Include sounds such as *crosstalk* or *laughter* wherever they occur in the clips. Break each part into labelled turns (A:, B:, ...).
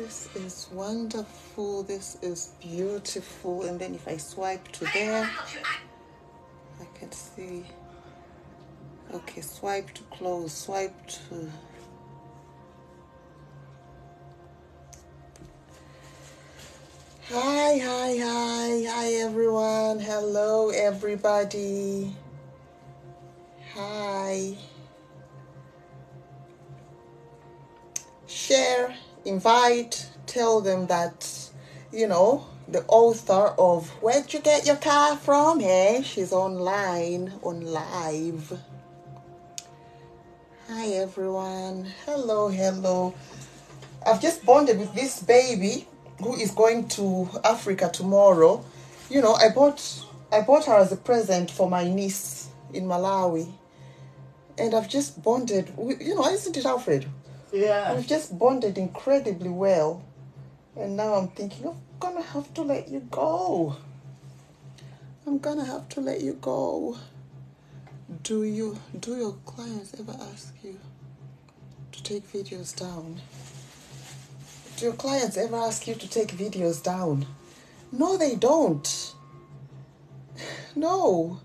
A: This is wonderful. This is beautiful. And then if I swipe to there, I can see. Okay, swipe to close, swipe to. Hi, hi, hi, hi, everyone. Hello, everybody. Hi. Share, invite, tell them that, you know, the author of Where'd You Get Your Car From? Hey, she's online, on live. Hi, everyone. Hello, hello. I've just bonded with this baby who is going to Africa tomorrow. You know, I bought I bought her as a present for my niece in Malawi. And I've just bonded, with- you know, isn't it, Alfred?
B: Yeah.
A: We've just bonded incredibly well. And now I'm thinking, I'm gonna have to let you go. I'm gonna have to let you go. Do you do your clients ever ask you to take videos down? Do your clients ever ask you to take videos down? No, they don't. No.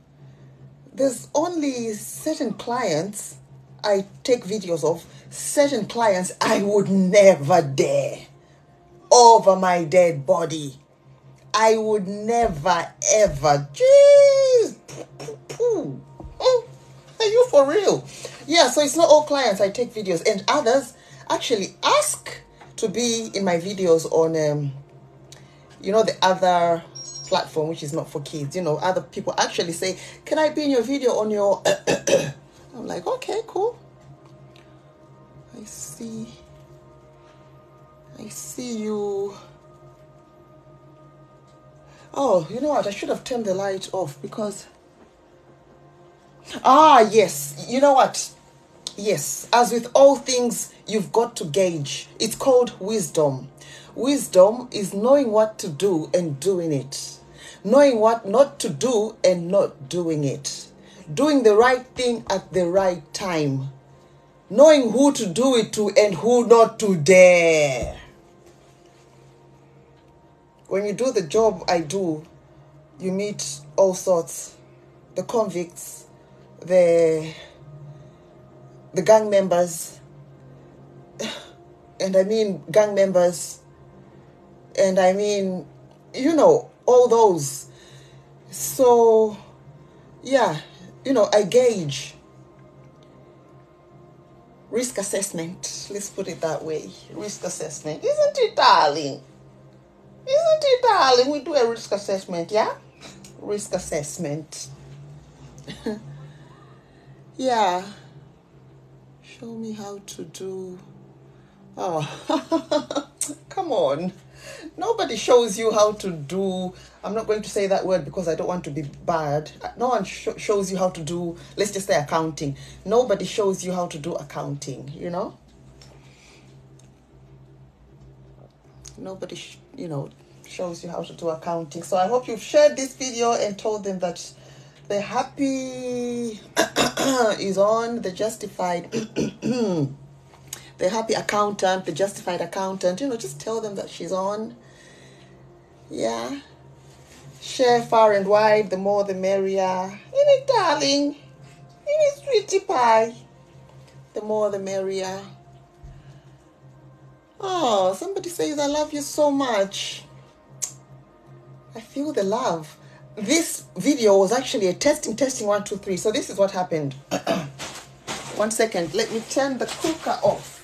A: There's only certain clients I take videos of, certain clients I would never dare over my dead body. I would never ever. Jeez. Mm. Are you for real? Yeah, so it's not all clients I take videos, and others actually ask to be in my videos on, um, you know, the other platform which is not for kids. You know, other people actually say, "Can I be in your video on your?" *coughs* I'm like, okay, cool. I see. I see you. Oh, you know what? I should have turned the light off because. Ah, yes. You know what? Yes. As with all things, you've got to gauge. It's called wisdom. Wisdom is knowing what to do and doing it, knowing what not to do and not doing it, doing the right thing at the right time, knowing who to do it to and who not to dare. When you do the job I do, you meet all sorts. The convicts, the the gang members, *sighs* and I mean gang members, and I mean, you know, all those. So, yeah, you know, I gauge risk assessment. Let's put it that way. Risk assessment, isn't it, darling? Isn't it, darling? We do a risk assessment, yeah? Risk assessment. *laughs* yeah. Show me how to do. Oh, *laughs* come on. Nobody shows you how to do. I'm not going to say that word because I don't want to be bad. No one sh- shows you how to do, let's just say accounting. Nobody shows you how to do accounting, you know? nobody sh- you know shows you how to do accounting so i hope you've shared this video and told them that the happy *coughs* is on the justified *coughs* the happy accountant the justified accountant you know just tell them that she's on yeah share far and wide the more the merrier in it darling in it sweetie pie the more the merrier Oh, somebody says, I love you so much. I feel the love. This video was actually a testing, testing one, two, three. So this is what happened. *clears throat* one second. Let me turn the cooker off.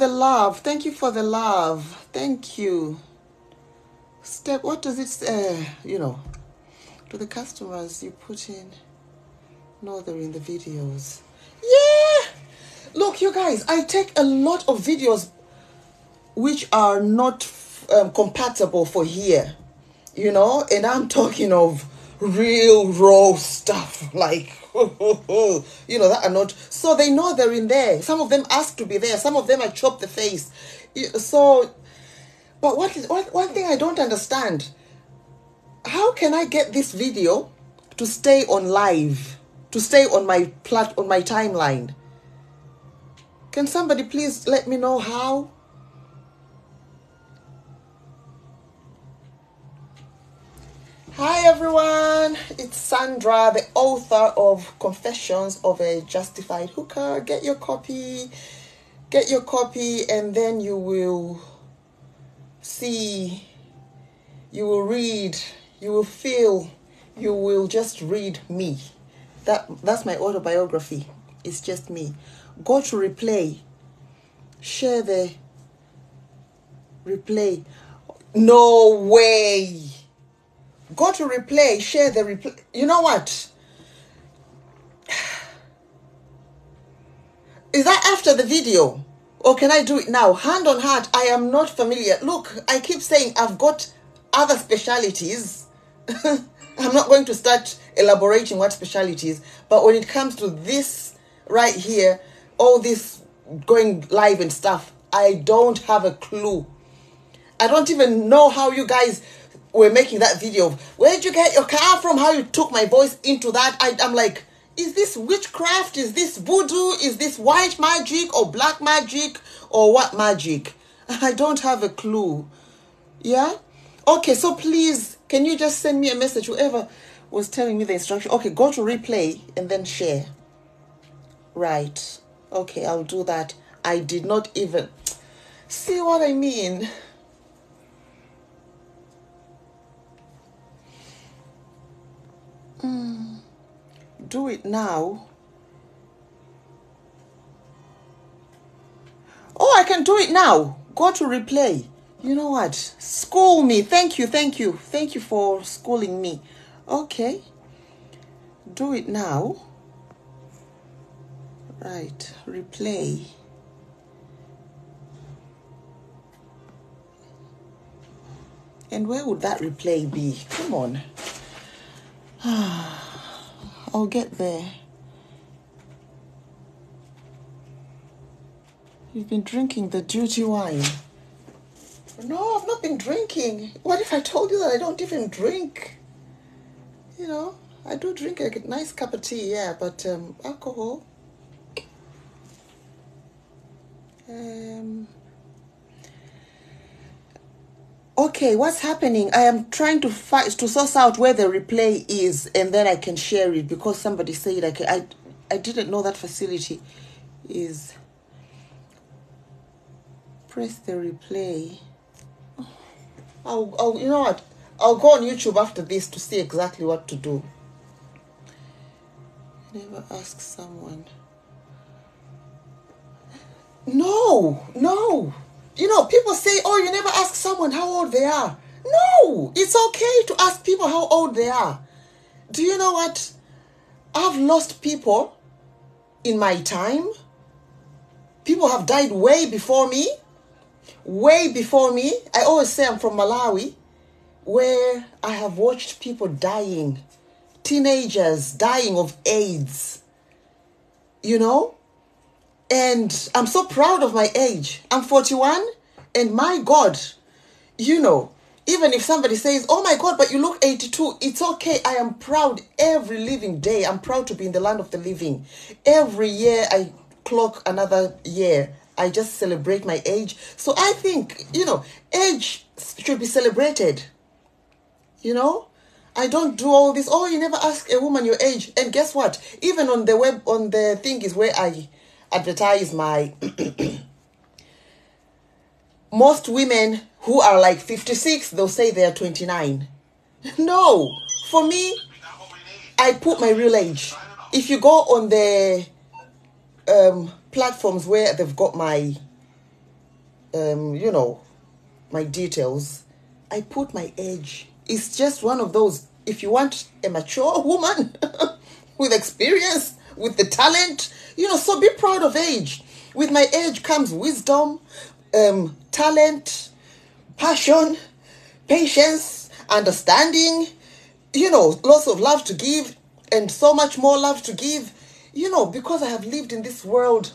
A: The love. Thank you for the love. Thank you. Step, what does it say? You know, to the customers you put in. No, they're in the videos. Yeah! Look, you guys, I take a lot of videos which are not um, compatible for here, you know, and I'm talking of real raw stuff like you know that are not. So they know they're in there. Some of them ask to be there. Some of them i chop the face. So but what is what one thing i don't understand. How can i get this video to stay on live? To stay on my plat on my timeline? Can somebody please let me know how Hi everyone, it's Sandra, the author of Confessions of a Justified Hooker. Get your copy, get your copy, and then you will see, you will read, you will feel, you will just read me. That that's my autobiography. It's just me. Go to replay, share the replay. No way Go to replay, share the replay. You know what? *sighs* Is that after the video? Or can I do it now? Hand on heart, I am not familiar. Look, I keep saying I've got other specialities. *laughs* I'm not going to start elaborating what specialities, but when it comes to this right here, all this going live and stuff, I don't have a clue. I don't even know how you guys were making that video of where'd you get your car from? How you took my voice into that? I, I'm like, is this witchcraft? Is this voodoo? Is this white magic or black magic or what magic? *laughs* I don't have a clue. Yeah? Okay, so please, can you just send me a message? Whoever was telling me the instruction. Okay, go to replay and then share. Right. Okay, I'll do that. I did not even see what I mean. Do it now. Oh, I can do it now. Go to replay. You know what? School me. Thank you, thank you. Thank you for schooling me. Okay. Do it now. Right. Replay. And where would that replay be? Come on. *sighs* I'll get there. You've been drinking the duty wine. No, I've not been drinking. What if I told you that I don't even drink? You know, I do drink a nice cup of tea, yeah, but um, alcohol. Um, okay what's happening? I am trying to fight to source out where the replay is and then i can share it because somebody said i i i didn't know that facility is press the replay. I'll, I'll you know what? I'll go on youtube after this to see exactly what to do. Never ask someone. No no you know, people say, oh, you never ask someone how old they are. No, it's okay to ask people how old they are. Do you know what? I've lost people in my time. People have died way before me. Way before me. I always say I'm from Malawi, where I have watched people dying, teenagers dying of AIDS. You know? And I'm so proud of my age. I'm 41, and my God, you know, even if somebody says, Oh my God, but you look 82, it's okay. I am proud every living day. I'm proud to be in the land of the living. Every year I clock another year. I just celebrate my age. So I think, you know, age should be celebrated. You know? I don't do all this. Oh, you never ask a woman your age. And guess what? Even on the web, on the thing is where I advertise my *clears throat* most women who are like 56 they'll say they're 29 no for me i put my real age. If you go on the um, platforms where they've got my um, you know my details i put my age. It's just one of those if you want a mature woman *laughs* with experience with the talent you know, so be proud of age. With my age comes wisdom, um, talent, passion, patience, understanding, you know, lots of love to give and so much more love to give. You know, because I have lived in this world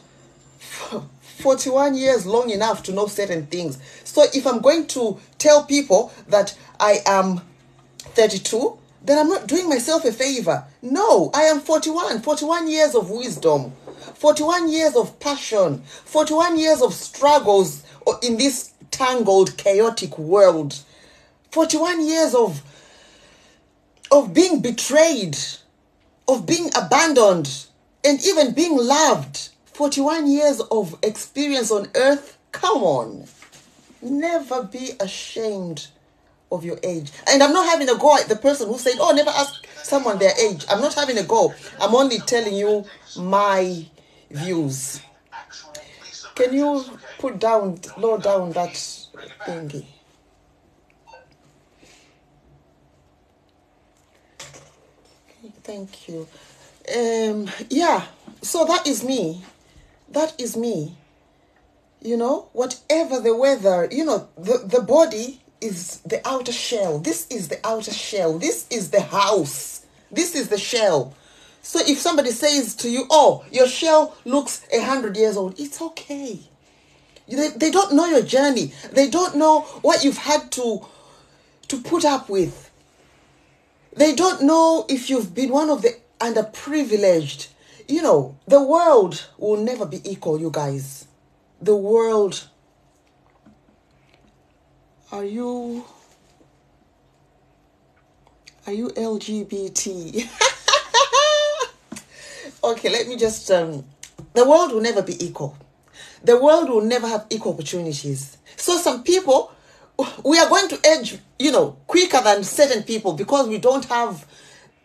A: 41 years long enough to know certain things. So if I'm going to tell people that I am 32, then I'm not doing myself a favor. No, I am 41. 41 years of wisdom, 41 years of passion, 41 years of struggles in this tangled, chaotic world, 41 years of of being betrayed, of being abandoned, and even being loved. 41 years of experience on earth. Come on. Never be ashamed of your age. And I'm not having a go at the person who said, Oh, never ask someone their age. I'm not having a go. I'm only telling you my views. Can you put down, low down that thingy? Thank you. Um, yeah, so that is me. That is me. You know, whatever the weather, you know, the, the body is the outer shell. This is the outer shell. This is the house. This is the shell. So if somebody says to you, oh, your shell looks a hundred years old, it's okay. They, they don't know your journey. They don't know what you've had to to put up with. They don't know if you've been one of the underprivileged. You know, the world will never be equal, you guys. The world. Are you. Are you LGBT? *laughs* okay, let me just. Um, the world will never be equal. The world will never have equal opportunities. So some people we are going to age, you know, quicker than certain people because we don't have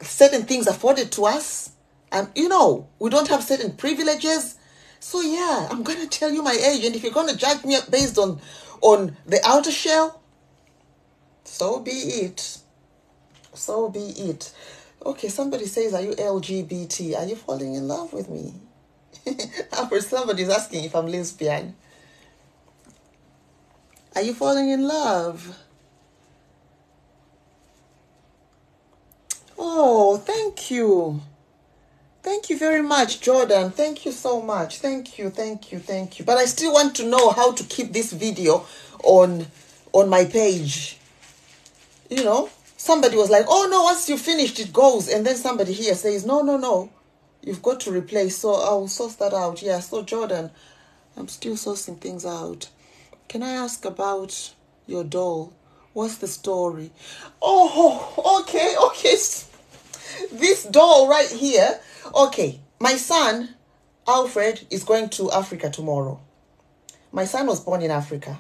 A: certain things afforded to us. And, you know, we don't have certain privileges. So, yeah, I'm going to tell you my age. And if you're going to judge me based on, on the outer shell, so be it. So be it. Okay, somebody says, Are you LGBT? Are you falling in love with me? *laughs* Somebody's asking if I'm lesbian. Are you falling in love? Oh, thank you. Thank you very much, Jordan. Thank you so much. Thank you, thank you, thank you. But I still want to know how to keep this video on on my page. You know, somebody was like, "Oh no, once you finished, it goes," and then somebody here says, "No, no, no, you've got to replace." So I'll source that out. Yeah. So Jordan, I'm still sourcing things out. Can I ask about your doll? What's the story? Oh, okay, okay. *laughs* This doll right here. Okay, my son, Alfred, is going to Africa tomorrow. My son was born in Africa,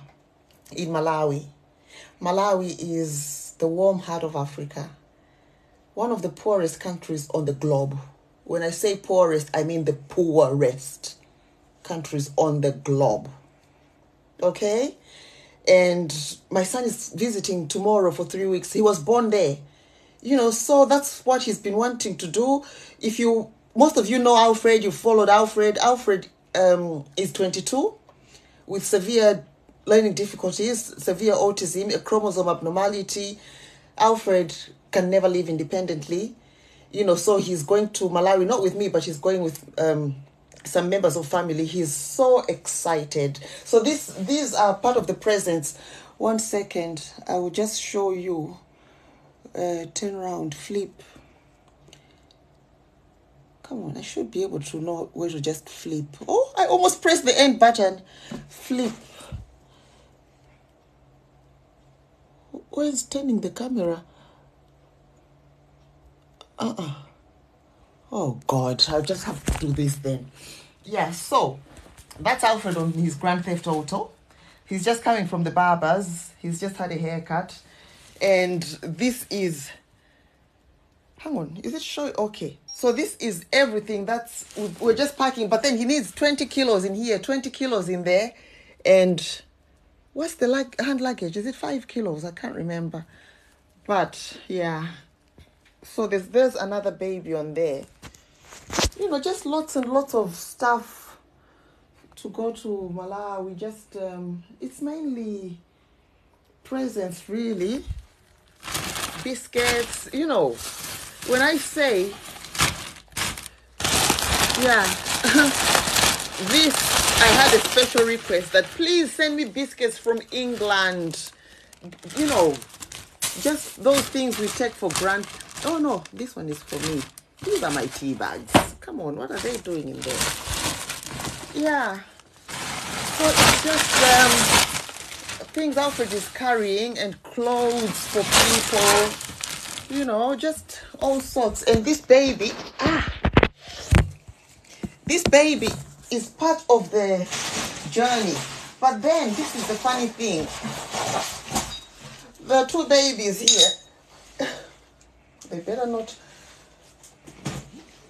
A: in Malawi. Malawi is the warm heart of Africa, one of the poorest countries on the globe. When I say poorest, I mean the poorest countries on the globe okay? And my son is visiting tomorrow for three weeks. He was born there. You know, so that's what he's been wanting to do. If you, most of you know Alfred, you followed Alfred. Alfred um, is 22 with severe learning difficulties, severe autism, a chromosome abnormality. Alfred can never live independently. You know, so he's going to Malawi, not with me, but he's going with um, some members of family he's so excited so this these are part of the presents one second i will just show you uh, turn around flip come on i should be able to know where to just flip oh i almost pressed the end button flip where's turning the camera uh-uh Oh God, I just have to do this then. Yeah, so that's Alfred on his Grand Theft Auto. He's just coming from the barbers. He's just had a haircut. And this is hang on, is it show Okay, so this is everything that's we're just packing, but then he needs 20 kilos in here, 20 kilos in there, and what's the like hand luggage? Is it five kilos? I can't remember, but yeah. So there's there's another baby on there you know, just lots and lots of stuff to go to Malawi. Just um, it's mainly presents, really. Biscuits. You know, when I say, yeah, *laughs* this, I had a special request that please send me biscuits from England. You know, just those things we take for granted. Oh no, this one is for me. These are my tea bags. Come on, what are they doing in there? Yeah. So it's just um, things Alfred is carrying and clothes for people. You know, just all sorts. And this baby, ah, this baby is part of the journey. But then, this is the funny thing. There are two babies here. *coughs* They better not.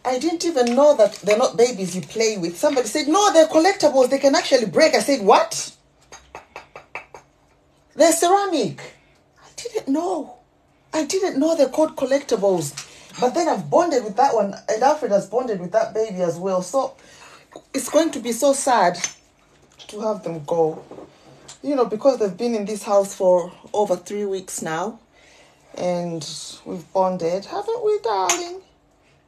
A: I didn't even know that they're not babies you play with. Somebody said, no, they're collectibles. They can actually break. I said, what? They're ceramic. I didn't know. I didn't know they're called collectibles. But then I've bonded with that one, and Alfred has bonded with that baby as well. So it's going to be so sad to have them go. You know, because they've been in this house for over three weeks now, and we've bonded, haven't we, darling?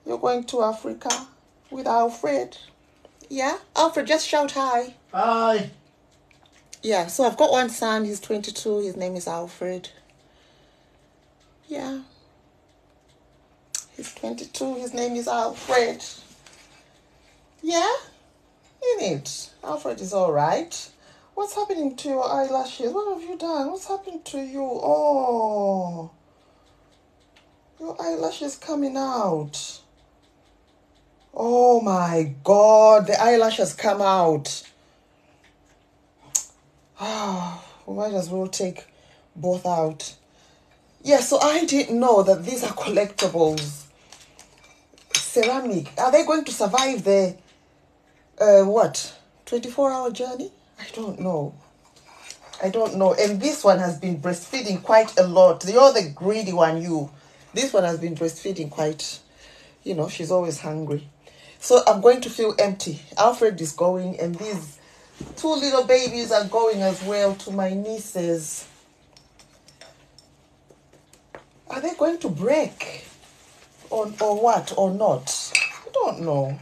A: You're going to Africa with Alfred. Yeah? Alfred, just shout hi.
B: Hi.
A: Yeah, so I've got one son, he's 22, his name is Alfred. Yeah. He's 22, his name is Alfred. Yeah? In it. Alfred is alright. What's happening to your eyelashes? What have you done? What's happened to you? Oh. Your eyelashes coming out. Oh my god, the eyelashes come out. *sighs* We might as well take both out. Yeah, so I didn't know that these are collectibles. Ceramic. Are they going to survive the uh what? 24 hour journey? I don't know. I don't know. And this one has been breastfeeding quite a lot. You're the greedy one, you. This one has been breastfeeding quite, you know, she's always hungry. So I'm going to feel empty. Alfred is going, and these two little babies are going as well to my nieces. Are they going to break? Or, or what? Or not? I don't know.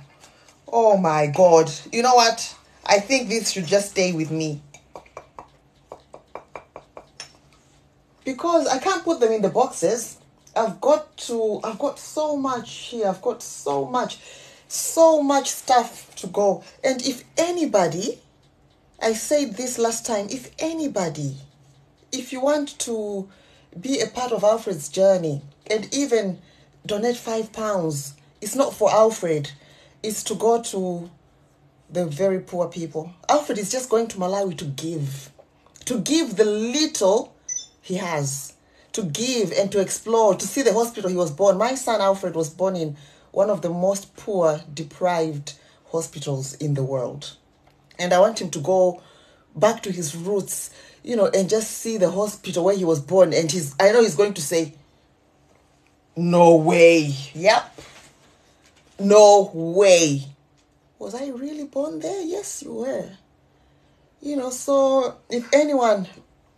A: Oh my god. You know what? I think this should just stay with me. Because I can't put them in the boxes. I've got to, I've got so much here. I've got so much, so much stuff to go. And if anybody, I said this last time, if anybody, if you want to be a part of Alfred's journey and even donate five pounds, it's not for Alfred, it's to go to the very poor people. Alfred is just going to Malawi to give, to give the little he has, to give and to explore, to see the hospital he was born. My son Alfred was born in one of the most poor, deprived hospitals in the world. And I want him to go back to his roots, you know, and just see the hospital where he was born. And he's, I know he's going to say, No way. Yep. No way. Was I really born there? Yes, you were. You know, so if anyone,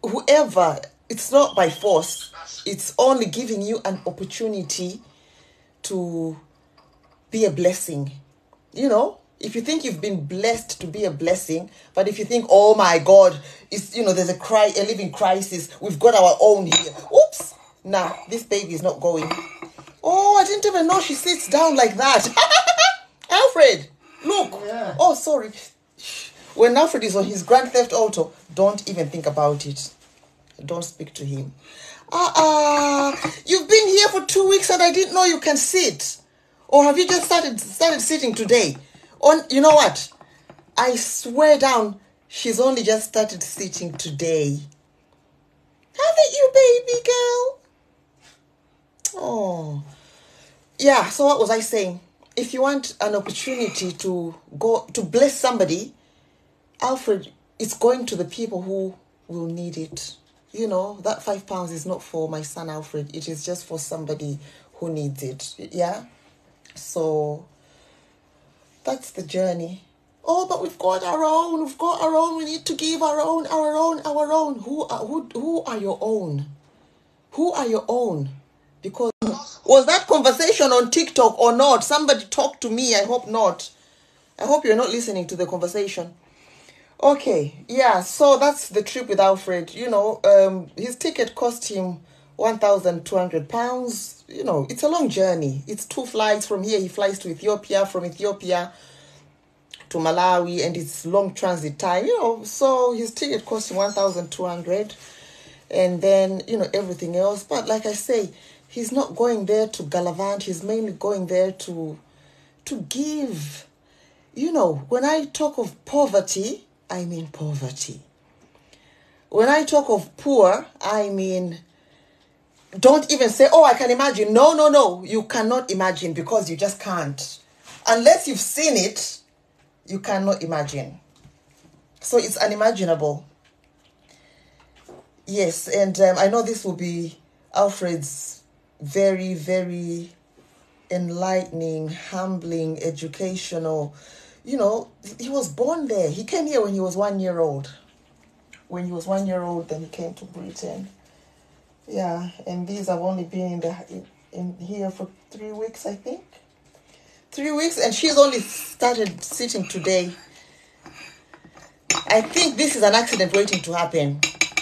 A: whoever, it's not by force, it's only giving you an opportunity to be a blessing. You know, if you think you've been blessed to be a blessing, but if you think, oh my God, it's you know, there's a cry, a living crisis, we've got our own here. Oops, nah, this baby is not going. Oh, I didn't even know she sits down like that. *laughs* Alfred, look.
B: Yeah.
A: Oh, sorry. When Alfred is on his Grand Theft Auto, don't even think about it. Don't speak to him. Ah, uh, you've been here for two weeks and I didn't know you can sit. Or have you just started started sitting today? On, you know what? I swear down, she's only just started sitting today. Haven't you, baby girl? Oh, yeah. So what was I saying? If you want an opportunity to go to bless somebody, Alfred, it's going to the people who will need it. You know, that five pounds is not for my son Alfred, it is just for somebody who needs it. Yeah? So that's the journey. Oh, but we've got our own, we've got our own, we need to give our own, our own, our own. Who are who who are your own? Who are your own? because was that conversation on TikTok or not? Somebody talk to me. I hope not. I hope you're not listening to the conversation. Okay, yeah, so that's the trip with Alfred. You know, um, his ticket cost him one thousand two hundred pounds. You know, it's a long journey. It's two flights from here. He flies to Ethiopia, from Ethiopia to Malawi, and it's long transit time. You know, so his ticket cost him one thousand two hundred, and then you know everything else. But like I say, he's not going there to gallivant. He's mainly going there to to give. You know, when I talk of poverty, I mean poverty. When I talk of poor, I mean don't even say, oh, I can imagine. No, no, no. You cannot imagine because you just can't. Unless you've seen it, you cannot imagine. So it's unimaginable. Yes, and um, I know this will be Alfred's very, very enlightening, humbling, educational. You know, he was born there. He came here when he was one year old. When he was one year old, then he came to Britain. Yeah, and these have only been in the in, here for three weeks, I think. Three weeks, and she's only started sitting today. I think this is an accident waiting to happen.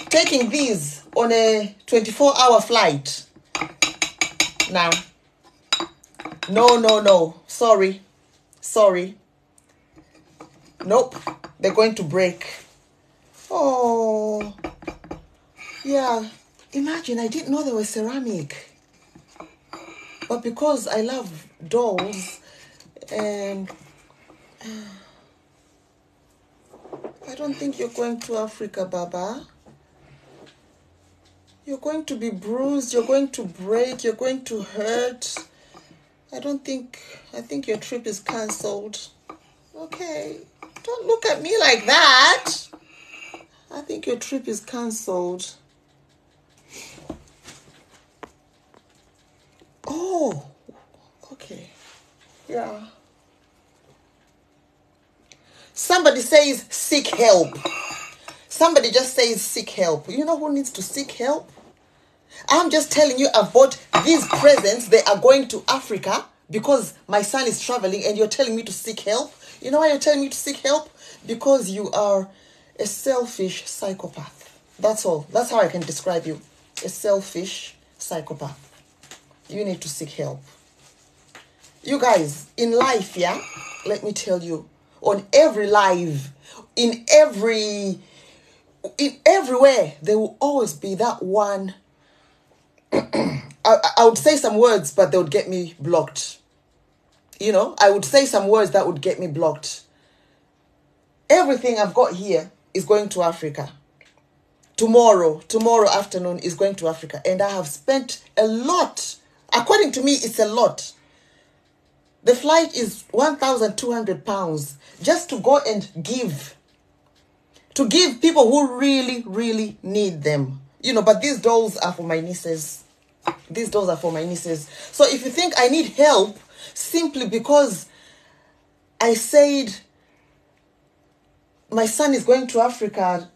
A: Taking these on a 24 hour flight. Now, no, no, no. Sorry. Sorry. Nope. They're going to break. Oh. Yeah. Imagine, I didn't know they were ceramic. But because I love dolls and I don't think you're going to Africa, Baba. You're going to be bruised, you're going to break, you're going to hurt. I don't think, I think your trip is cancelled. Okay, don't look at me like that. I think your trip is cancelled. Oh, okay. Yeah. Somebody says seek help. Somebody just says seek help. You know who needs to seek help? I'm just telling you, I bought these presents. They are going to Africa because my son is traveling, and you're telling me to seek help. You know why you're telling me to seek help? Because you are a selfish psychopath. That's all. That's how I can describe you. A selfish psychopath. You need to seek help. You guys, in life, yeah, let me tell you, on every live, in every in everywhere, there will always be that one. *clears throat* I, I would say some words, but they would get me blocked. You know, I would say some words that would get me blocked. Everything I've got here is going to Africa. Tomorrow, tomorrow afternoon is going to Africa. And I have spent a lot, according to me, it's a lot. The flight is 1,200 pounds just to go and give. To give people who really, really need them. You know, but these dolls are for my nieces. These dolls are for my nieces. So if you think I need help simply because I said my son is going to Africa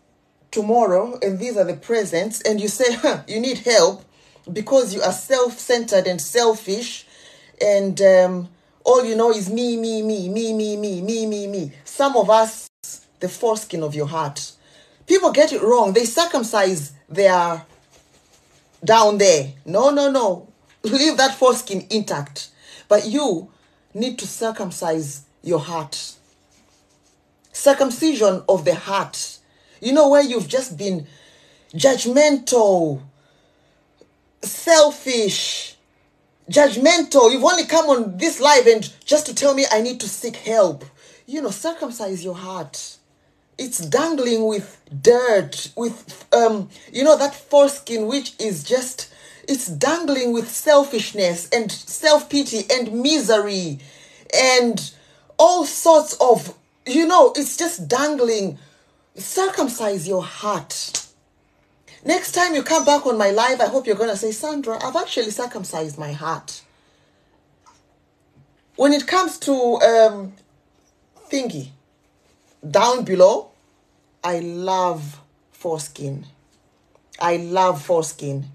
A: tomorrow and these are the presents, and you say, *laughs* huh, you need help because you are self centered and selfish, and um, all you know is me, me, me, me, me, me, me, me, me. Some of us, the foreskin of your heart. People get it wrong. They circumcise their down there. No, no, no. Leave that foreskin intact. But you need to circumcise your heart. Circumcision of the heart. You know, where you've just been judgmental, selfish, judgmental. You've only come on this live and just to tell me I need to seek help. You know, circumcise your heart. It's dangling with dirt, with um, you know, that foreskin which is just it's dangling with selfishness and self-pity and misery and all sorts of you know, it's just dangling. Circumcise your heart. Next time you come back on my live, I hope you're going to say, Sandra, I've actually circumcised my heart. When it comes to um, thingy, down below, I love foreskin. I love foreskin.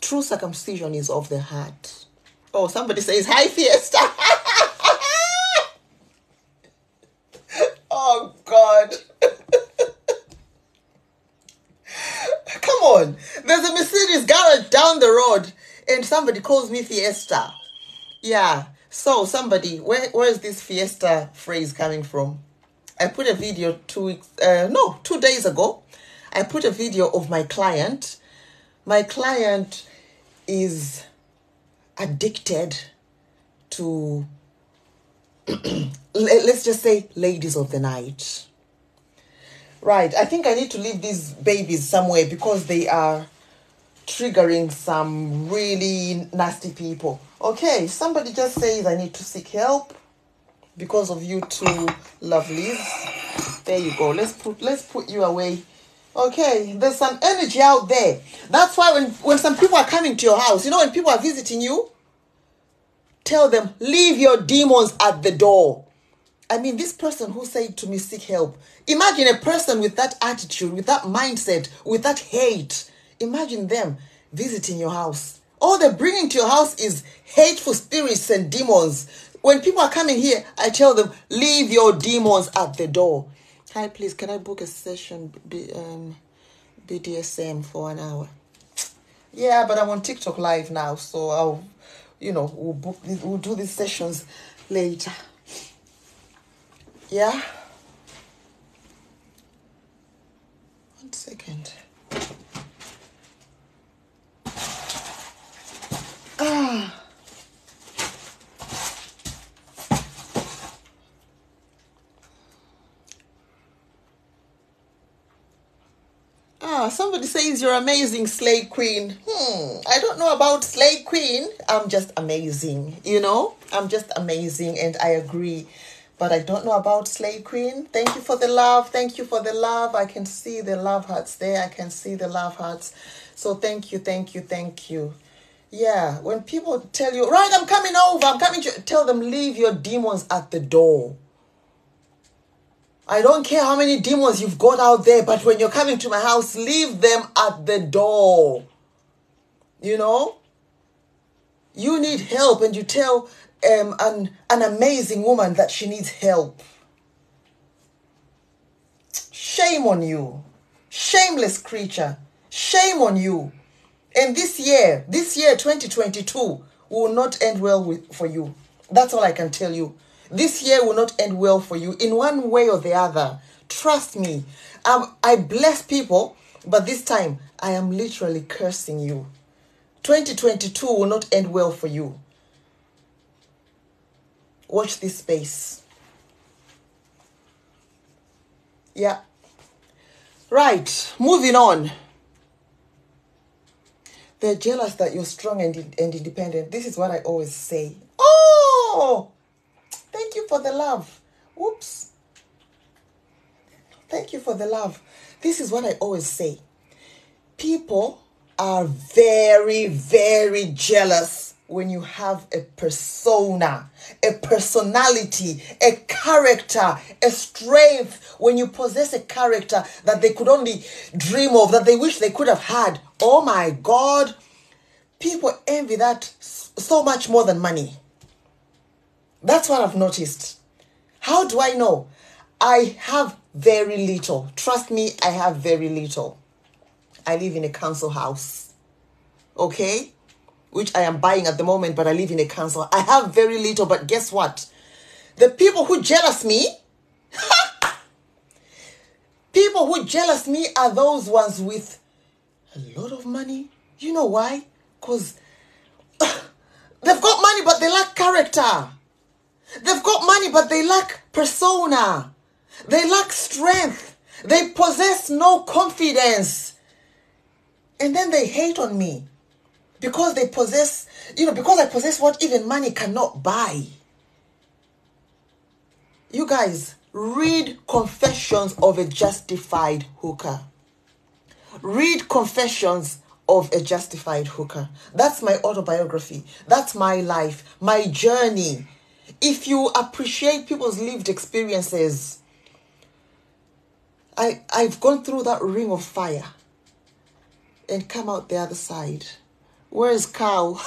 A: True circumcision is of the heart. Oh, somebody says, Hi, Fiesta. oh, God. Come on. There's a Mercedes garage down the road, and somebody calls me Fiesta. Yeah. So, somebody, where, where is this Fiesta phrase coming from? I put a video two weeks, uh, no, two days ago. I put a video of my client. My client is addicted to, *clears throat* let's just say, ladies of the night. Right, I think I need to leave these babies somewhere because they are triggering some really nasty people. Okay, somebody just says I need to seek help because of you two lovelies. There you go. Let's put let's put you away. Okay, there's some energy out there. That's why when, when some people are coming to your house, you know, when people are visiting you, tell them, leave your demons at the door. I mean, this person who said to me, seek help. Imagine a person with that attitude, with that mindset, with that hate. Imagine them visiting your house. All they're bringing to your house is hateful spirits and demons. When people are coming here, I tell them, leave your demons at the door. Hi, please, can I book a session, B, um, BDSM for an hour? Yeah, but I'm on TikTok live now, so I'll, you know, we'll book, we'll do these sessions later. Yeah. One second. Ah. Ah, somebody says you're amazing, Slay Queen. Hmm, I don't know about Slay Queen. I'm just amazing, you know? I'm just amazing, and I agree but I don't know about Slay Queen. Thank you for the love. Thank you for the love. I can see the love hearts there. I can see the love hearts. So thank you, thank you, thank you. Yeah, when people tell you, right, I'm coming over, I'm coming to tell them, leave your demons at the door. I don't care how many demons you've got out there, but when you're coming to my house, leave them at the door. You know? You need help, and you tell um, an, an amazing woman that she needs help. Shame on you. Shameless creature. Shame on you. And this year, this year 2022 will not end well with, for you. That's all I can tell you. This year will not end well for you in one way or the other. Trust me. I bless people, but this time I am literally cursing you. 2022 will not end well for you. Watch this space. Yeah. Right, moving on. They're jealous that you're strong and, and independent. This is what I always say. Oh, thank you for the love. Whoops. Thank you for the love. This is what I always say. People are very, very jealous when you have a persona, a personality, a character, a strength, when you possess a character that they could only dream of, that they wish they could have had. Oh my God. People envy that so much more than money. That's what I've noticed. How do I know? I have very little. Trust me, I have very little. I live in a council house. Okay? which I am buying at the moment, but I live in a council. I have very little, but guess what? The people who jealous me, *laughs* people who jealous me are those ones with a lot of money. You know why? Because *coughs* they've got money, but they lack character. They've got money, but they lack persona. They lack strength. They possess no confidence. And then they hate on me because they possess, you know, because I possess what even money cannot buy. You guys, read Confessions of a Justified Hooker. Read Confessions of a Justified Hooker. That's my autobiography. That's my life, my journey. If you appreciate people's lived experiences, I, I've gone through that ring of fire and come out the other side Where's Carl?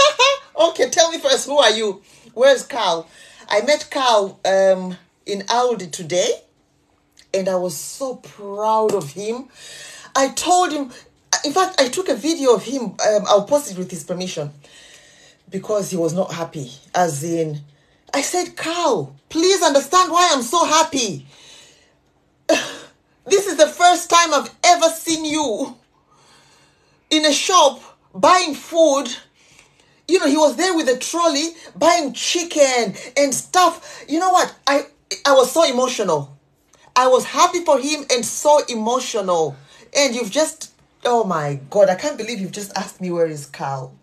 A: *laughs* okay, tell me first, who are you? Where's Carl? I met Carl um, in Aldi today, and I was so proud of him. I told him, in fact, I took a video of him. Um, I'll post it with his permission because he was not happy. As in, I said, Carl, please understand why I'm so happy. *laughs* this is the first time I've ever seen you in a shop buying food. You know, he was there with a trolley buying chicken and stuff. You know what? I I was so emotional. I was happy for him and so emotional. And you've just oh my god, I can't believe you've just asked me where is Carl.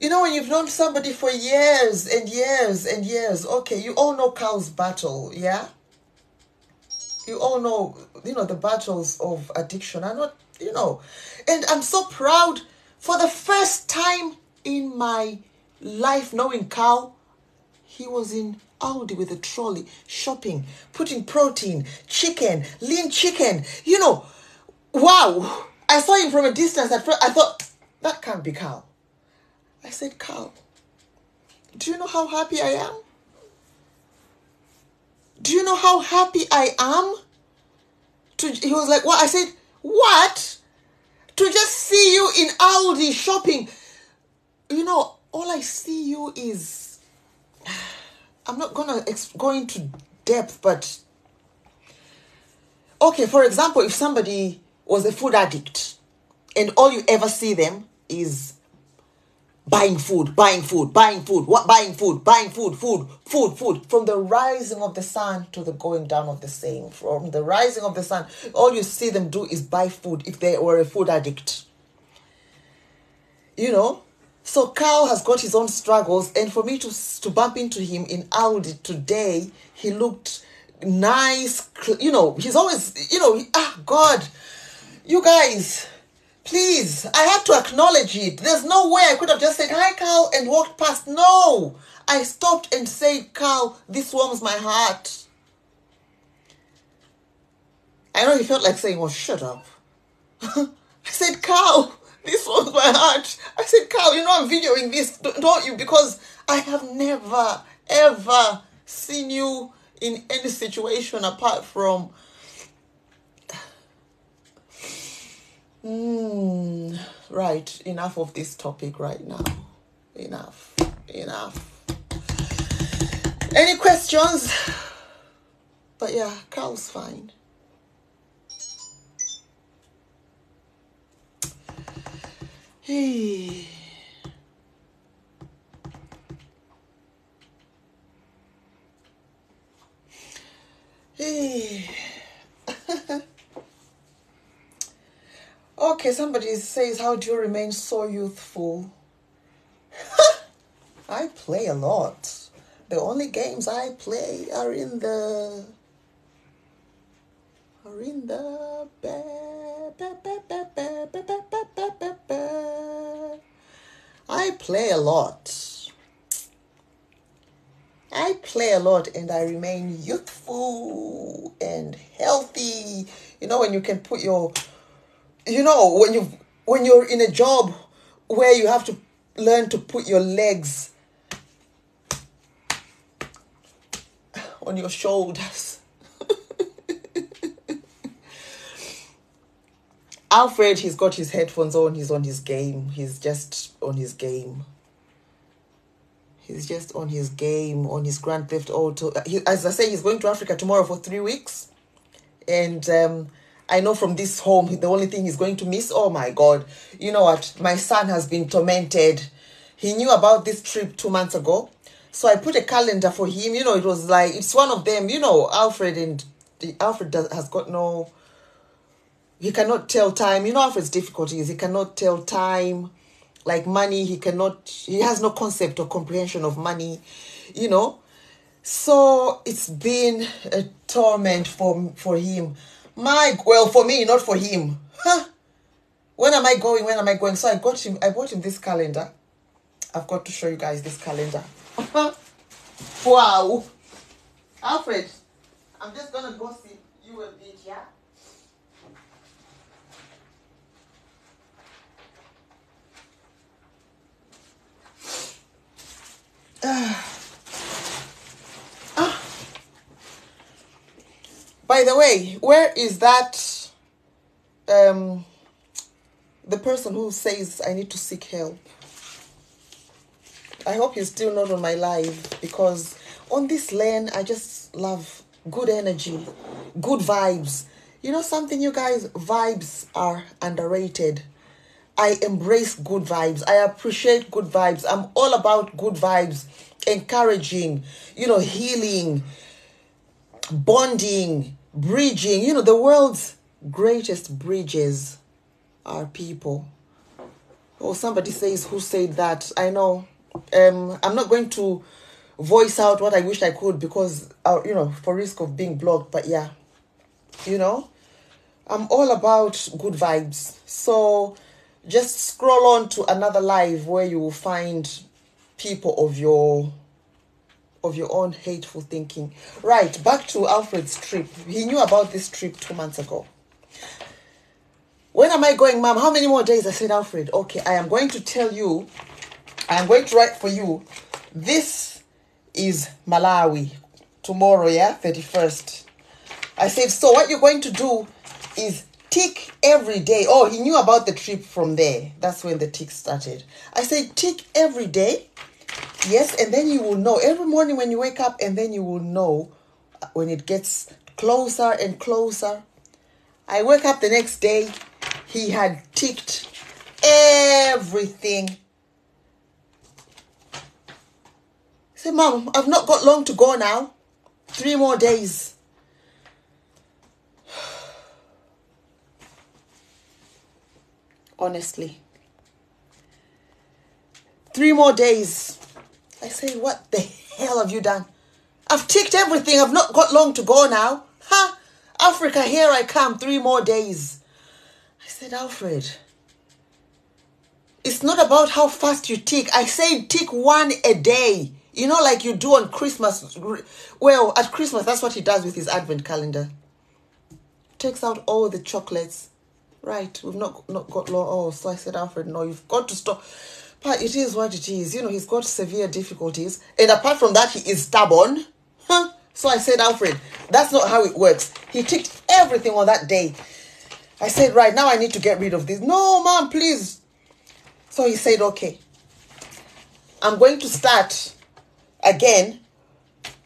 A: You know, when you've known somebody for years and years and years, okay, you all know Carl's battle, yeah? You all know, you know, the battles of addiction are not, you know. And I'm so proud for the first time in my life knowing Carl, he was in Aldi with a trolley, shopping, putting protein, chicken, lean chicken. You know, wow. I saw him from a distance at first. I thought, that can't be Carl. I said, Carl, do you know how happy I am? Do you know how happy I am? To, he was like, What? I said, What? To just see you in Aldi shopping. You know, all I see you is. I'm not gonna ex- go into depth, but. Okay, for example, if somebody was a food addict and all you ever see them is buying food, buying food, buying food, what buying food, buying food, food, food, food. From the rising of the sun to the going down of the same. From the rising of the sun, all you see them do is buy food if they were a food addict. You know? So Carl has got his own struggles, and for me to to bump into him in Aldi today, he looked nice. You know, he's always, you know, ah, God, you guys, Please, I had to acknowledge it. There's no way I could have just said, Hi, Carl, and walked past. No! I stopped and said, Carl, this warms my heart. I know he felt like saying, Well, shut up. *laughs* I said, Carl, this was my heart. I said, Carl, you know I'm videoing this, don't you? Because I have never, ever seen you in any situation apart from *sighs* Mm, right, enough of this topic right now. Enough, enough. Any questions? But yeah, Carl's fine. Hey. Hey. *laughs* Okay, somebody says, How do you remain so youthful? *laughs* I play a lot. The only games I play are in the are in the I play a lot. I play a lot and I remain youthful and healthy. You know, when you can put your you know when you when you're in a job where you have to learn to put your legs on your shoulders alfred he's got his headphones on he's on his game he's just on his game he's just on his game on his grand theft auto he, as i say he's going to africa tomorrow for three weeks and um I know from this home, the only thing he's going to miss, oh my God, you know what? My son has been tormented. He knew about this trip two months ago. So I put a calendar for him. You know, it was like, it's one of them, you know, Alfred and the, Alfred does, has got no, he cannot tell time. You know, Alfred's difficulty is he cannot tell time, like money. He cannot, he has no concept or comprehension of money, you know. So it's been a torment for, for him. My well, for me, not for him. Huh? When am I going? When am I going? So I got him. I bought him this calendar. I've got to show you guys this calendar. *laughs* wow, Alfred, I'm just gonna gossip you a bit, yeah. Uh, ah. By the way, where is that? Um, the person who says I need to seek help. I hope he's still not on my live because on this lane I just love good energy, good vibes. You know something, you guys, vibes are underrated. I embrace good vibes. I appreciate good vibes. I'm all about good vibes, encouraging, you know, healing, bonding, bridging. You know, the world's greatest bridges are people. Oh, somebody says, who said that? I know. Um, I'm not going to voice out what I wish I could because, uh, you know, for risk of being blocked. But yeah, you know, I'm all about good vibes. So just scroll on to another live where you will find people of your of your own hateful thinking. Right, back to Alfred's trip. He knew about this trip two months ago. When am I going, ma'am? How many more days? I said, Alfred, okay, I am going to tell you, I am going to write for you. This is Malawi tomorrow, yeah, 31st. I said, so what you're going to do is tick every day. Oh, he knew about the trip from there. That's when the tick started. I said, tick every day. Yes, and then you will know every morning when you wake up, and then you will know uh, when it gets closer and closer. I wake up the next day, he had ticked everything. Said, Mom, I've not got long to go now. Three more days. Honestly. Three more days. I say, what the hell have you done? I've ticked everything. I've not got long to go now. Ha! Huh? Africa, here I come. Three more days. I said, Alfred, it's not about how fast you tick. I say tick one a day. You know, like you do on Christmas. Well, at Christmas, that's what he does with his advent calendar. Takes out all the chocolates. Right, we've not not got law. Oh, so I said, Alfred, no, you've got to stop. But it is what it is. You know, he's got severe difficulties. And apart from that, he is stubborn. Huh? So I said, Alfred, that's not how it works. He ticked everything on that day. I said, right, now I need to get rid of this. No, mom, please. So he said, okay. I'm going to start again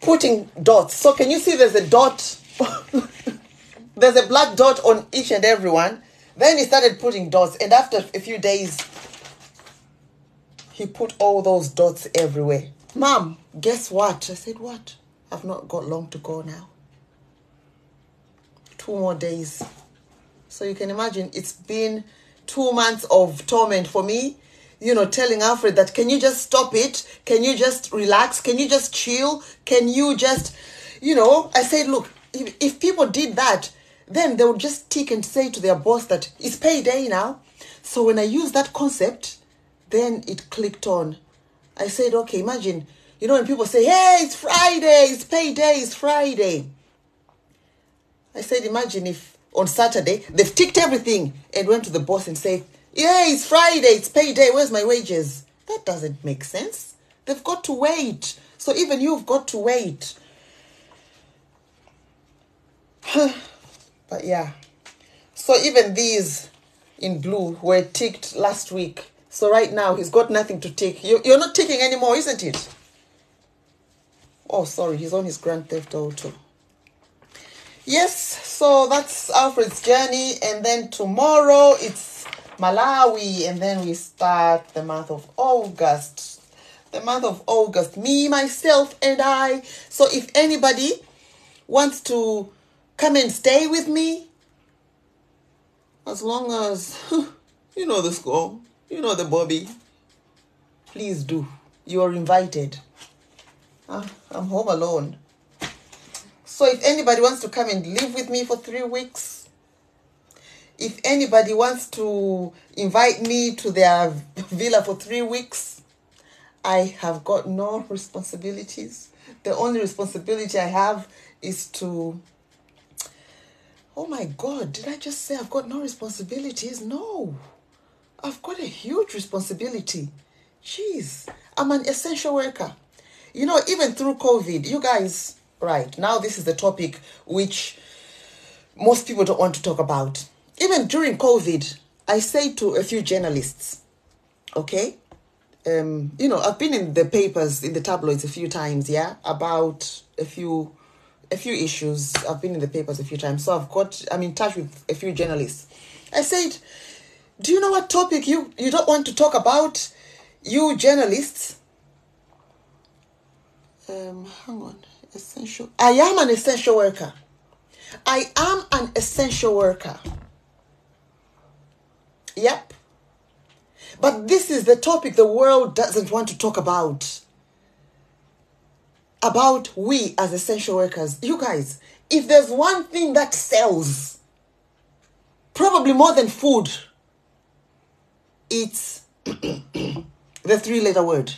A: putting dots. So can you see there's a dot? *laughs* there's a black dot on each and every one. Then he started putting dots. And after a few days, he put all those dots everywhere. Mom, guess what? I said, what? I've not got long to go now. Two more days. So you can imagine it's been two months of torment for me. You know, telling Alfred that, can you just stop it? Can you just relax? Can you just chill? Can you just, you know, I said, look, if, if people did that, then they would just tick and say to their boss that it's payday now. So when I used that concept, then it clicked on. I said, okay, imagine, you know, when people say, hey, it's Friday, it's payday, it's Friday. I said, imagine if on Saturday they've ticked everything and went to the boss and said, yeah, it's Friday, it's payday, where's my wages? That doesn't make sense. They've got to wait. So even you've got to wait. *sighs* *sighs* but yeah. So even these in blue were ticked last week. So right now he's got nothing to tick. You, you're not ticking anymore, isn't it? Oh, sorry, he's on his Grand Theft Auto. Yes, so that's Alfred's journey. And then tomorrow it's Malawi. And then we start the month of August. The month of August. Me, myself, and I. So if anybody wants to come and stay with me, as long as you know the score, you know the Bobby, please do. You are invited. Ah, I'm home alone. So if anybody wants to come and live with me for three weeks, if anybody wants to invite me to their villa for three weeks, I have got no responsibilities. The only responsibility I have is to. Oh my God, did I just say I've got no responsibilities? No. I've got a huge responsibility. Jeez, I'm an essential worker. You know, even through COVID, you guys, right now, this is the topic which most people don't want to talk about. Even during COVID, I say to a few journalists, okay, um, you know, I've been in the papers, in the tabloids a few times, yeah, about a few a few issues. I've been in the papers a few times, so I've got I'm in touch with a few journalists. I said, "Do you know what topic you you don't want to talk about, you journalists?" Um, hang on, essential. I am an essential worker. I am an essential worker. Yep. But this is the topic the world doesn't want to talk about. About we as essential workers. You guys, if there's one thing that sells, probably more than food, it's *clears throat* the three letter word.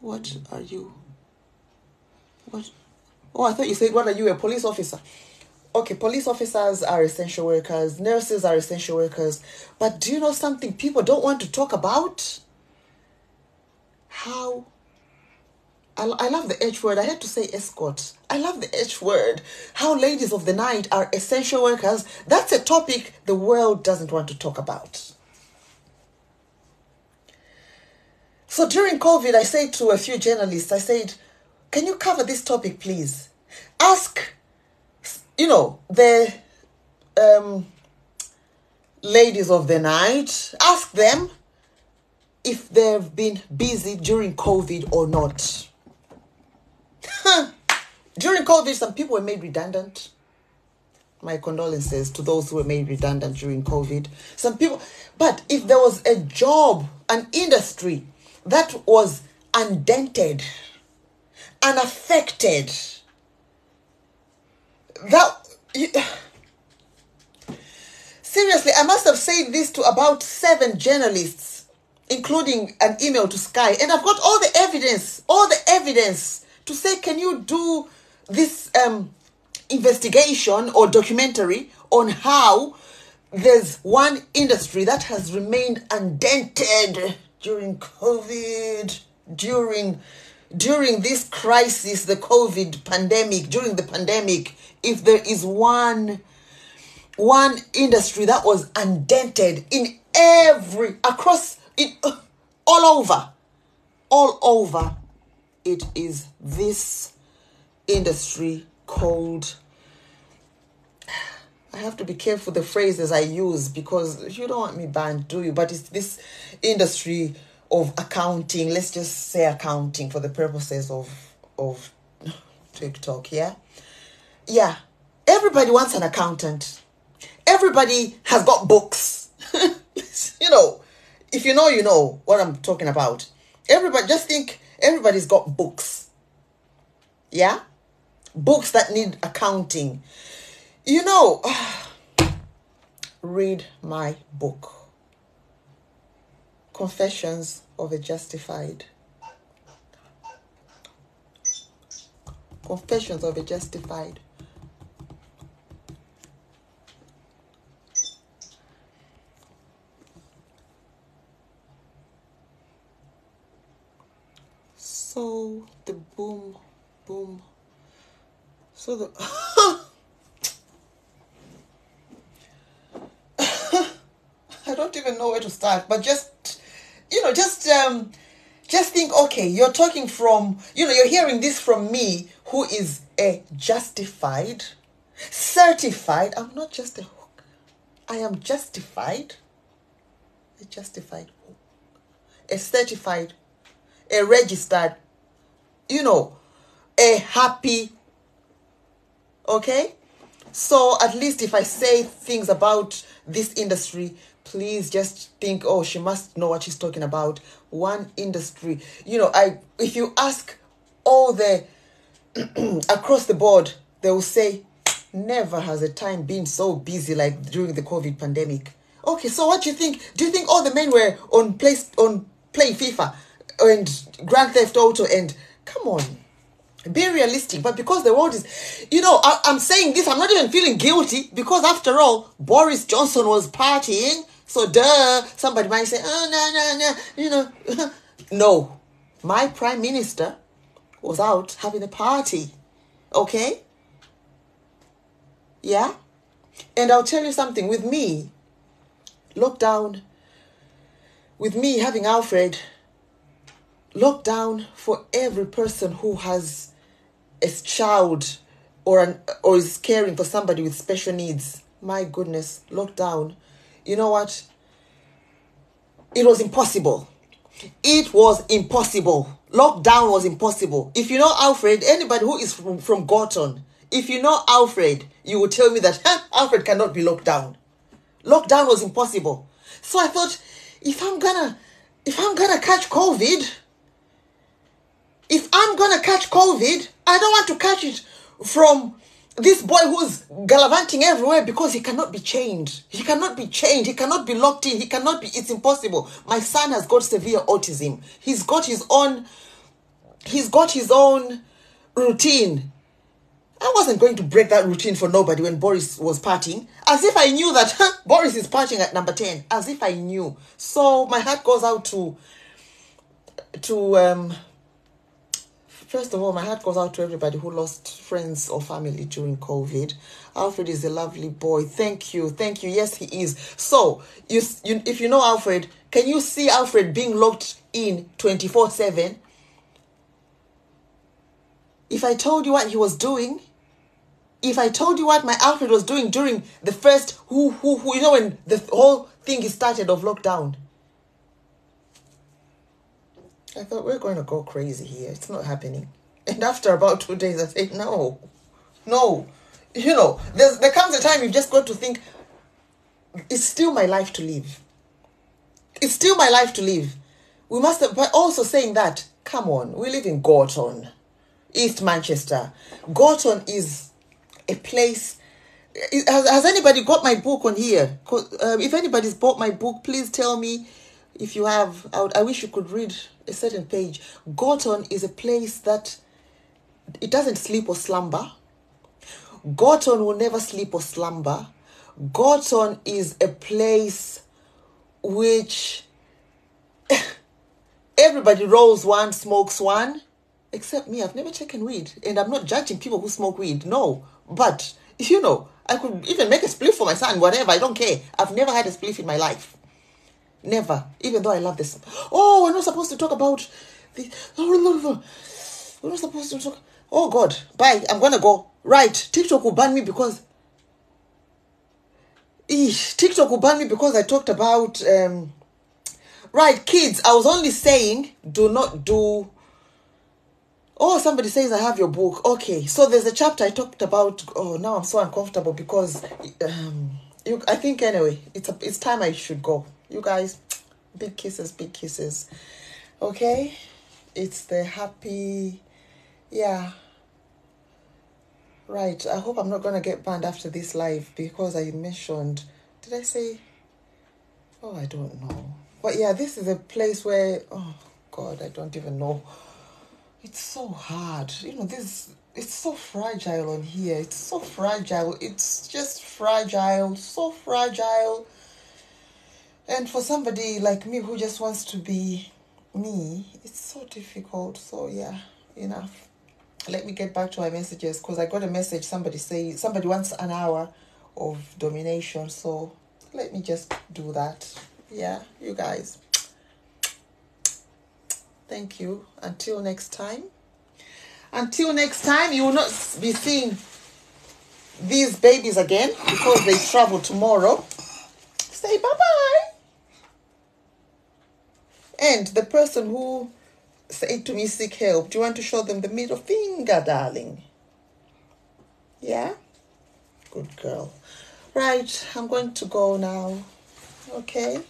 A: What are you? What? Oh, I thought you said, what are you, a police officer? Okay, police officers are essential workers, nurses are essential workers. But do you know something people don't want to talk about? How I, I love the H word. I had to say escort. I love the H word. How ladies of the night are essential workers. That's a topic the world doesn't want to talk about. So during COVID, I said to a few journalists, I said, can you cover this topic, please? Ask, you know, the um, ladies of the night, ask them if they've been busy during COVID or not. during COVID, some people were made redundant. My condolences to those who were made redundant during COVID. Some people, but if there was a job, an industry that was undented, unaffected. That you, *sighs* seriously, I must have said this to about seven journalists, including an email to Sky, and I've got all the evidence, all the evidence to say, can you do this um, investigation or documentary on how there's one industry that has remained undented during COVID, during during this crisis, the COVID pandemic, during the pandemic, if there is one one industry that was undented in every across it uh, all over all over it is this industry called I have to be careful the phrases I use because you don't want me banned, do you? But it's this industry of accounting. Let's just say accounting for the purposes of of TikTok. Yeah, yeah. Everybody wants an accountant. Everybody has got books. *laughs* you know, if you know, you know what I'm talking about. Everybody, just think. Everybody's got books. Yeah, books that need accounting. You know, *sighs* read my book. Confessions of a Justified. Confessions of a Justified. So the boom, boom. So the. I don't even but just you know, just um just think, okay, you're talking from, you know, you're hearing this from me who is a justified, certified. I'm not just a hook. I am justified. A justified hook. A certified, a registered, you know, a happy, okay? So at least if I say things about this industry, please just think, oh, she must know what she's talking about. One industry. You know, I if you ask all the *clears throat* across the board, they will say, never has a time been so busy like during the COVID pandemic. Okay, so what do you think? Do you think all the men were on place on playing FIFA and Grand Theft Auto and come on? Be realistic, but because the world is, you know, I, I'm saying this, I'm not even feeling guilty because after all, Boris Johnson was partying so duh, somebody might say, oh no, no, no, you know. *laughs* no. My prime minister was out having a party. Okay? Yeah? And I'll tell you something with me, lockdown, with me having Alfred, lockdown for every person who has a child or an or is caring for somebody with special needs. My goodness, lockdown. You know what? It was impossible. It was impossible. Lockdown was impossible. If you know Alfred, anybody who is from, from Gorton, if you know Alfred, you will tell me that Alfred cannot be locked down. Lockdown was impossible. So I thought, if I'm gonna, if I'm gonna catch COVID, if I'm gonna catch COVID, I don't want to catch it from this boy who's gallivanting everywhere because he cannot be chained. He cannot be chained. He cannot be locked in. He cannot be, it's impossible. My son has got severe autism. He's got his own, he's got his own routine. I wasn't going to break that routine for nobody when Boris was partying. As if I knew that huh, Boris is partying at number 10. As if I knew. So my heart goes out to, to, um, First of all, my heart goes out to everybody who lost friends or family during COVID. Alfred is a lovely boy. Thank you. Thank you. Yes, he is. So, you, you if you know Alfred, can you see Alfred being locked in 24 7? If I told you what he was doing, if I told you what my Alfred was doing during the first, who, who, who, you know, when the whole thing started of lockdown, I thought we're going to go crazy here. It's not happening. And after about two days, I said, no, no. You know, there's, there comes a time you've just got to think, it's still my life to live. It's still my life to live. We must, have, but also saying that, come on, we live in Gorton, East Manchester. Gorton is a place. Has, has anybody got my book on here? Uh, if anybody's bought my book, please tell me if you have. I, would, I wish you could read a certain page. Gorton is a place that it doesn't sleep or slumber. Gorton will never sleep or slumber. Gorton is a place which *laughs* everybody rolls one, smokes one, except me. I've never taken weed, and I'm not judging people who smoke weed. No, but you know, I could even make a spliff for my son, whatever. I don't care. I've never had a spliff in my life. Never. Even though I love this. Oh, we're not supposed to talk about the. We're not supposed to talk. Oh God. Bye. I'm gonna go. Right. TikTok will ban me because. TikTok will ban me because I talked about. Um, right, kids. I was only saying, do not do. Oh, somebody says I have your book. Okay, so there's a chapter I talked about. Oh, now I'm so uncomfortable because, um, you. I think anyway, it's a, it's time I should go. You guys, *tsk* big kisses, big kisses. Okay? It's the happy, yeah. Right. I hope I'm not going to get banned after this live because I mentioned, did I say? Oh, I don't know. But yeah, this is a place where, oh God, I don't even know. It's so hard. You know, this, it's so fragile on here. It's so fragile. It's just fragile, so fragile. And for somebody like me who just wants to be me, it's so difficult. So yeah, enough. Let me get back to my messages because I got a message. Somebody say somebody wants an hour of domination. So let me just do that. Yeah, you guys. Thank you. Until next time. Until next time, you will not be seeing these babies again because they travel tomorrow. Say bye bye. And the person who said to me, seek help, do you want to show them the middle finger, darling? Yeah? Good girl. Right, I'm going to go now. Okay?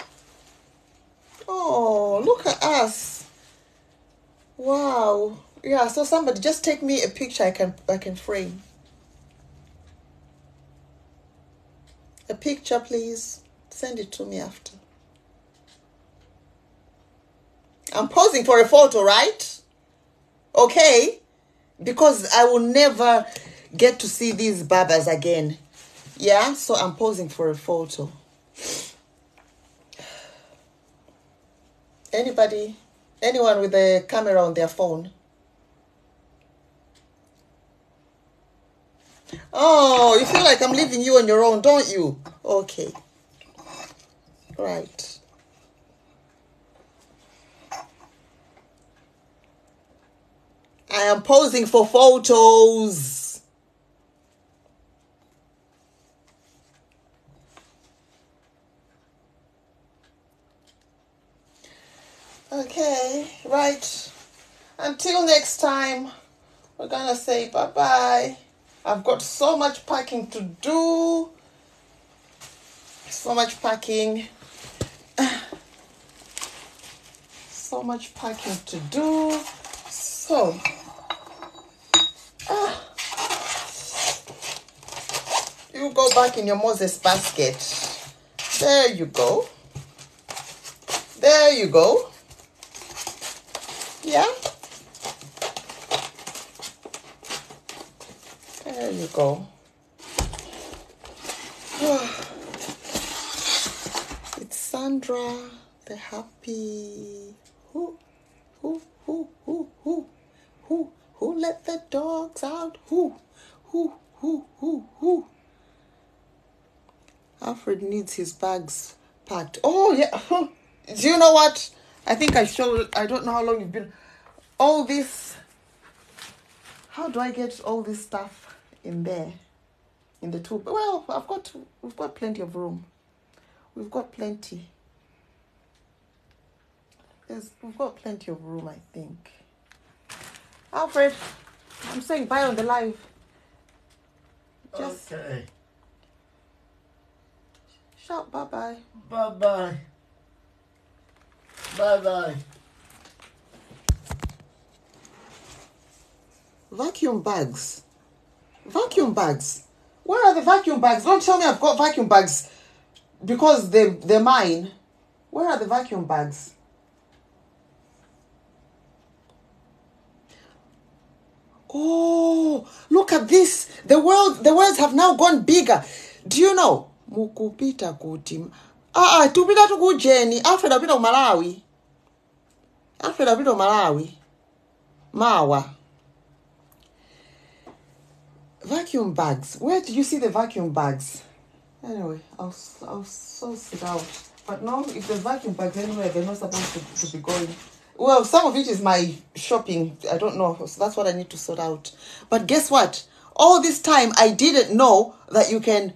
A: Oh, look at us. Wow. Yeah, so somebody just take me a picture I can I can frame. A picture, please. Send it to me after. I'm posing for a photo, right? Okay? Because I will never get to see these barbers again. Yeah? So I'm posing for a photo. Anybody? Anyone with a camera on their phone? Oh, you feel like I'm leaving you on your own, don't you? Okay. Right. I am posing for photos. Okay, right. Until next time, we're gonna say bye bye. I've got so much packing to do. So much packing. *sighs* So much packing to do. So, *sighs* you go back in your Moses basket. There you go. There you go. Yeah. There you go. *sighs* It's Sandra, the happy. Who, who, who, who, who, who, who let the dogs out? Who, who, who, who, who? Alfred needs his bags packed. Oh yeah. *laughs* Do you know what? I think I showed. I don't know how long you've been. All this. How do I get all this stuff in there? In the tube. Well, I've got. We've got plenty of room. We've got plenty. There's, we've got plenty of room, I think. Alfred, I'm saying bye on the live. Just
B: Okay.
A: shout bye bye.
B: Bye bye. Bye bye.
A: Vacuum bags. Vacuum bags. Where are the vacuum bags? Don't tell me I've got vacuum bags because they they're mine. Where are the vacuum bags? Oh, look at this. The world the worlds have now gone bigger. Do you know? Mukupita kuti. Ah, ah, tupita tukujeni. Alfred apita Malawi. Alfred apita Malawi. Mawa. Vacuum bags. Where did you see the vacuum bags? Anyway, I'll I'll source it out. But no, if there's vacuum bags anywhere, they're not supposed to, to be going. Well, some of it is my shopping. I don't know. So that's what I need to sort out. But guess what? All this time, I didn't know that you can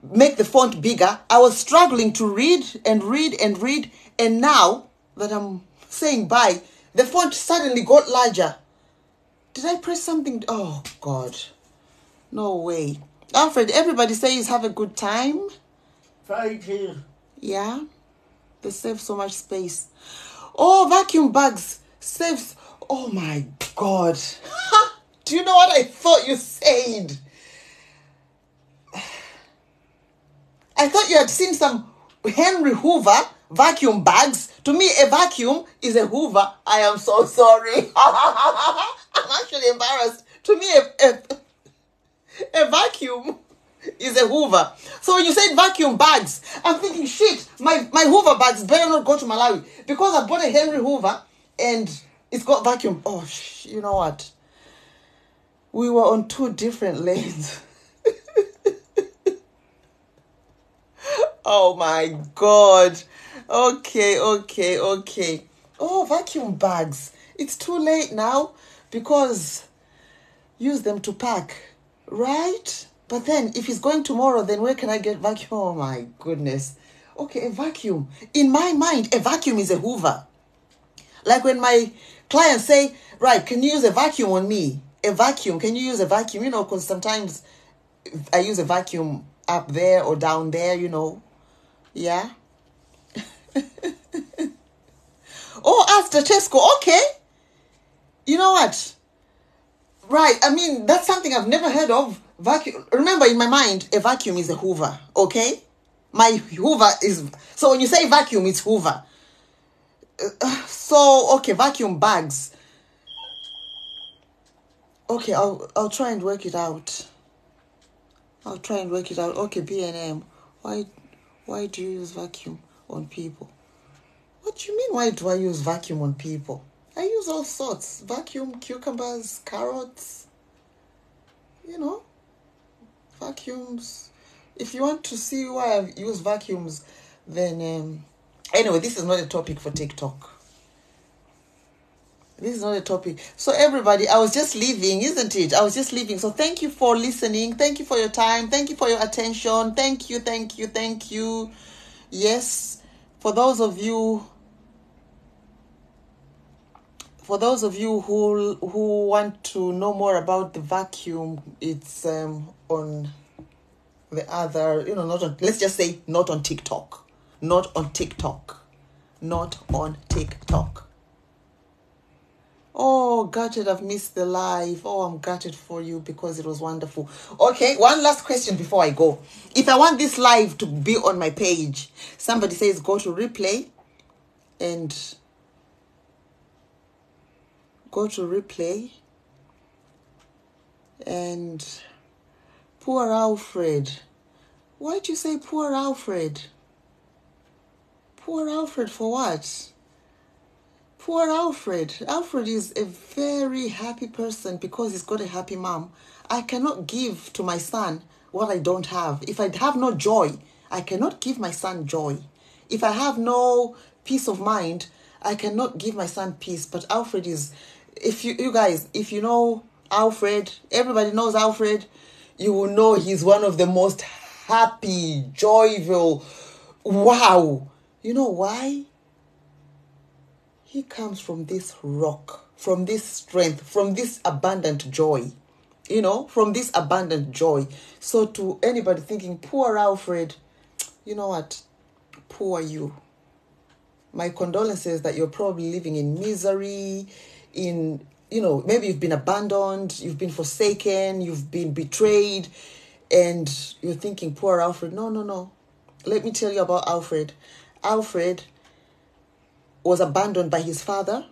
A: make the font bigger. I was struggling to read and read and read. And now that I'm saying bye, the font suddenly got larger. Did I press something? Oh, God. No way. Alfred, everybody says have a good time.
B: Thank you.
A: Yeah. They save so much space. Oh, vacuum bags saves. Oh my God. Do you know what I thought you said? I thought you had seen some Henry Hoover vacuum bags. To me, a vacuum is a Hoover. I am so sorry. *laughs* I'm actually embarrassed. To me, a, a, a vacuum is a Hoover. So when you said vacuum bags, I'm thinking, shit, my, my Hoover bags better not go to Malawi because I bought a Henry Hoover and it's got vacuum. Oh, sh- you know what? We were on two different *laughs* lanes. *laughs* oh my god. Okay, okay, okay. Oh, vacuum bags. It's too late now because use them to pack, right? But then if he's going tomorrow, then where can I get vacuum? Oh my goodness. Okay, a vacuum. In my mind, a vacuum is a Hoover. Like when my clients say, right, can you use a vacuum on me? A vacuum, can you use a vacuum? You know, because sometimes I use a vacuum up there or down there, you know. Yeah. *laughs* oh, after Tesco, okay. You know what? Right, I mean, that's something I've never heard of. Vacuum. Remember, in my mind, a vacuum is a Hoover, okay? My Hoover is. So when you say vacuum, it's Hoover. Uh, so, okay, vacuum bags. Okay, I'll, I'll try and work it out. I'll try and work it out. Okay, B&M. Why, why do you use vacuum on people? What do you mean, why do I use vacuum on people? I use all sorts. Vacuum, cucumbers, carrots. You know. Vacuums. If you want to see why I use vacuums, then um, anyway, this is not a topic for TikTok. This is not a topic. So everybody, I was just leaving, isn't it? I was just leaving. So thank you for listening. Thank you for your time. Thank you for your attention. Thank you, thank you, thank you. Yes, for those of you for those of you who who want to know more about the vacuum, it's um, on the other, you know, not on. Let's just say not on TikTok, not on TikTok, not on TikTok. Oh, gutted, I've missed the live. Oh, I'm gutted for you because it was wonderful. Okay, one last question before I go. If I want this live to be on my page, somebody says go to replay and go to replay and poor Alfred. Why do you say poor Alfred? Poor Alfred for what? Poor Alfred. Alfred is a very happy person because he's got a happy mom. I cannot give to my son what I don't have. If I have no joy, I cannot give my son joy. If I have no peace of mind, I cannot give my son peace. But Alfred is, if you, you guys, if you know Alfred, everybody knows Alfred, you will know he's one of the most happy, joyful. Wow. You know why? He comes from this rock, from this strength, from this abundant joy. You know, from this abundant joy. So, to anybody thinking, poor Alfred, you know what? Poor you. My condolences that you're probably living in misery, in, you know, maybe you've been abandoned, you've been forsaken, you've been betrayed, and you're thinking, poor Alfred. No, no, no. Let me tell you about Alfred. Alfred was abandoned by his father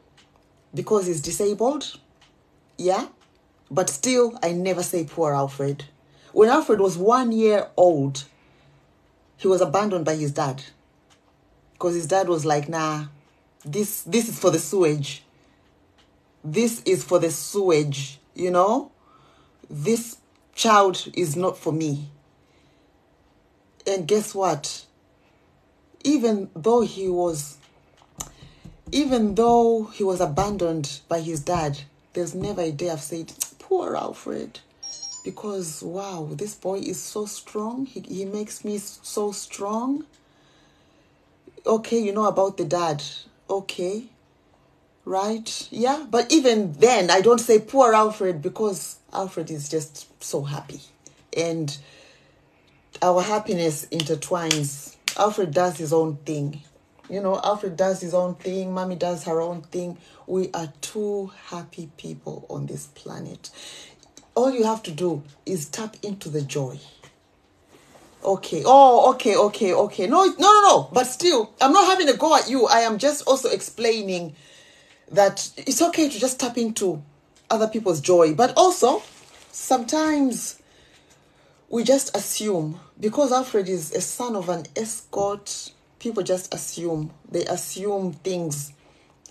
A: because he's disabled. Yeah. But still, I never say poor Alfred. When Alfred was one year old, he was abandoned by his dad. Because his dad was like, nah, this this is for the sewage. This is for the sewage, you know? This child is not for me. And guess what? Even though he was even though he was abandoned by his dad, there's never a day I've said, poor Alfred. Because wow, this boy is so strong. He, he makes me so strong. Okay, you know about the dad. Okay. Right? Yeah. But even then, I don't say poor Alfred because Alfred is just so happy. And our happiness intertwines. Alfred does his own thing. You know, Alfred does his own thing, Mommy does her own thing. We are two happy people on this planet. All you have to do is tap into the joy. Okay. Oh, okay, okay, okay. No, no, no, no. But still, I'm not having a go at you. I am just also explaining that it's okay to just tap into other people's joy. But also, sometimes we just assume because Alfred is a son of an escort people just assume. They assume things.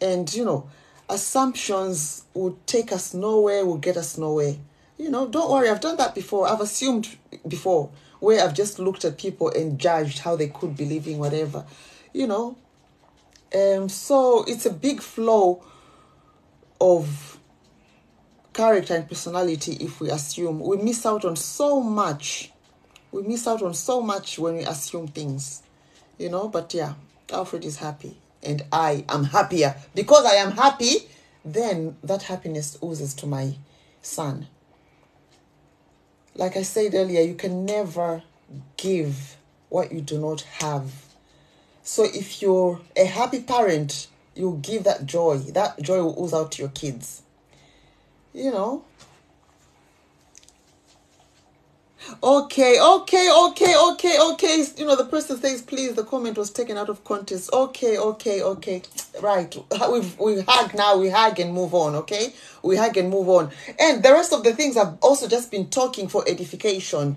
A: And you know assumptions will take us nowhere will get us nowhere. You know don't worry i've done that before. I've assumed before where i've just looked at people and judged how they could be living whatever. You know um so it's a big flow of character and personality if we assume. We miss out on so much. We miss out on so much when we assume things you know? But yeah alfred is happy and i am happier. Because i am happy then that happiness oozes to my son. Like i said earlier you can never give what you do not have so if you're a happy parent you give that joy that joy will ooze out to your kids you know Okay, okay, okay, okay, okay. You know, the person says, please, the comment was taken out of context. Okay, okay, okay. Right. We've we hug now, we hug and move on, okay? We hug and move on. And the rest of the things I've also just been talking for edification,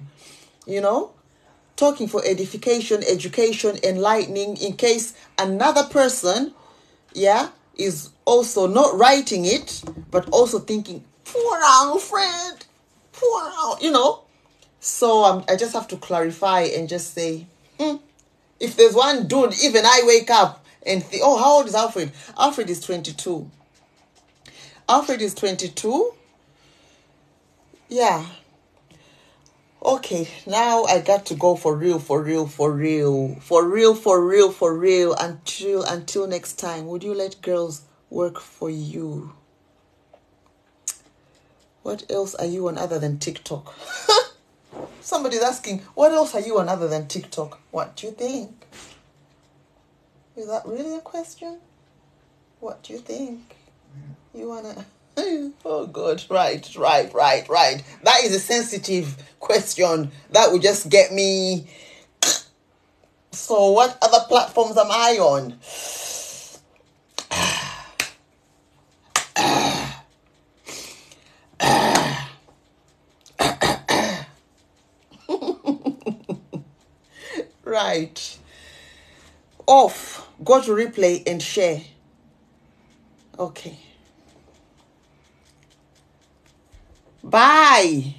A: you know? Talking for edification, education, enlightening, in case another person, yeah, is also not writing it, but also thinking, poor Alfred, poor Al, you know, So um, I just have to clarify and just say, hmm, if there's one dude, even I wake up and think, oh, how old is Alfred? Alfred is 22. Alfred is 22. Yeah. Okay, now I got to go for real, for real, for real, for real, for real, for real. Until until next time, would you let girls work for you? What else are you on other than TikTok? *laughs* Somebody's asking, what else are you on other than TikTok? What do you think? Is that really a question? What do you think? You wanna. *laughs* Oh, God. Right, right, right, right. That is a sensitive question. That would just get me. So, what other platforms am I on? *laughs* right. Off. Go to replay and share. Okay. Bye.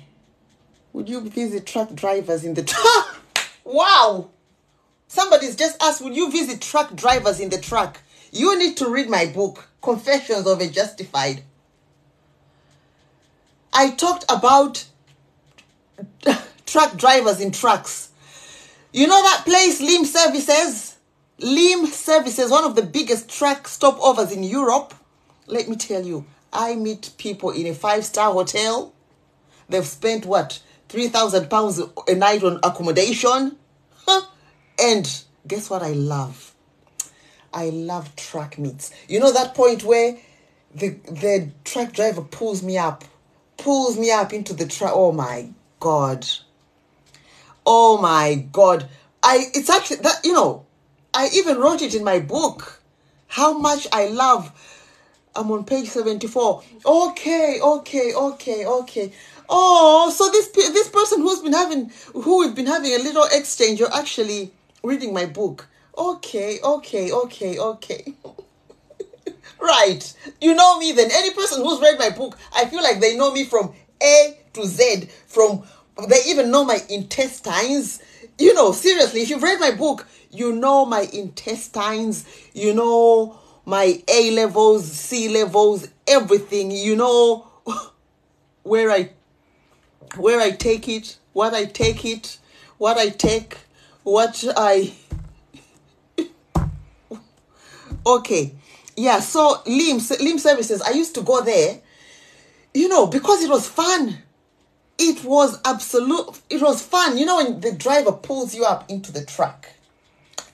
A: Would you visit truck drivers in the *laughs* truck? wow. Somebody's just asked, would you visit truck drivers in the truck? You need to read my book, Confessions of a Justified. I talked about *laughs* truck drivers in trucks. You know that place, Lymm Services? Lymm Services, one of the biggest truck stopovers in Europe. Let me tell you, I meet people in a five star hotel. They've spent what? 3,000 pounds a night on accommodation. Huh? And guess what I love? I love truck meets. You know that point where the the truck driver pulls me up, pulls me up into the truck. Oh my god. Oh my god. I it's actually that you know, I even wrote it in my book. How much I love I'm on page 74. Okay, okay, okay, okay. Oh, so this this person who's been having who we've been having a little exchange, you're actually reading my book. Okay, okay, okay, okay. *laughs* right. You know me then. Any person who's read my book, I feel like they know me from A to Z, from they even know my intestines. You know, seriously, if you've read my book, you know my intestines, you know my A levels, C levels, everything. You know *laughs* where I where I take it, what I take it, what I take, what I *laughs* Okay. Yeah, so Lymm Lymm services, I used to go there, you know, because it was fun. It was absolute it was fun. You know when the driver pulls you up into the truck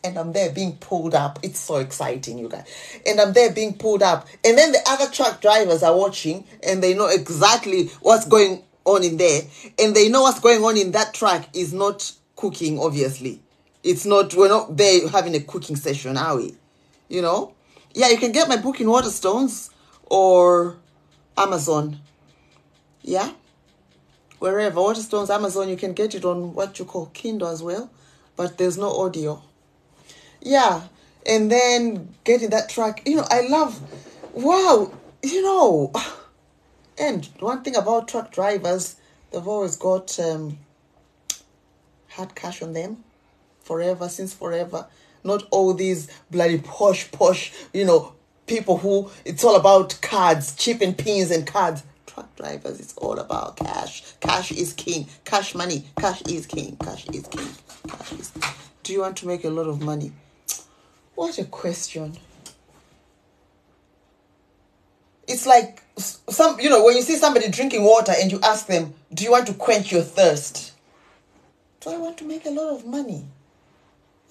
A: and I'm there being pulled up. It's so exciting, you guys. And I'm there being pulled up. And then the other truck drivers are watching and they know exactly what's going on in there. And they know what's going on in that track is not cooking, obviously. It's not, we're not there having a cooking session, are we? You know? Yeah, you can get my book in Waterstones or Amazon. Yeah? Wherever. Waterstones, Amazon, you can get it on what you call Kindle as well. But there's no audio. Yeah. And then getting that track. You know, I love, wow, you know. And one thing about truck drivers, they've always got um, hard cash on them forever, since forever. Not all these bloody posh, posh, you know, people who it's all about cards, chipping pins and cards. Truck drivers, it's all about cash. Cash is king. Cash money. Cash is king. Cash is king. Cash is. Do you want to make a lot of money? What a question. It's like some, you know, when you see somebody drinking water and you ask them, Do you want to quench your thirst? Do I want to make a lot of money?